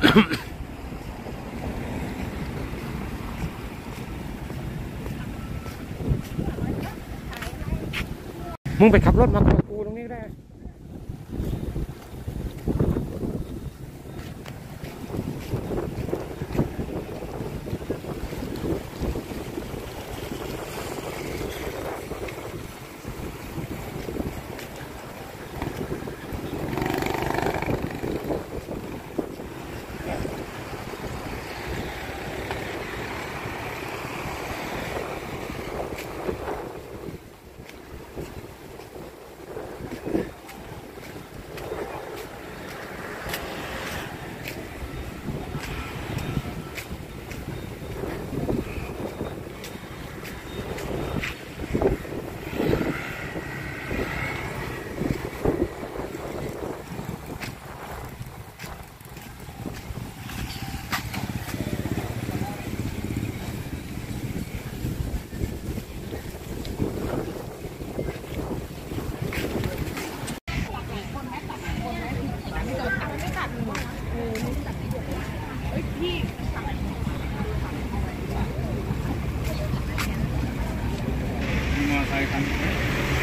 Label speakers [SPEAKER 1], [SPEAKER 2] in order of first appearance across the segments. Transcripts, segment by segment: [SPEAKER 1] มึงไปขับรถมาก่อน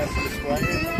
[SPEAKER 2] That's the display.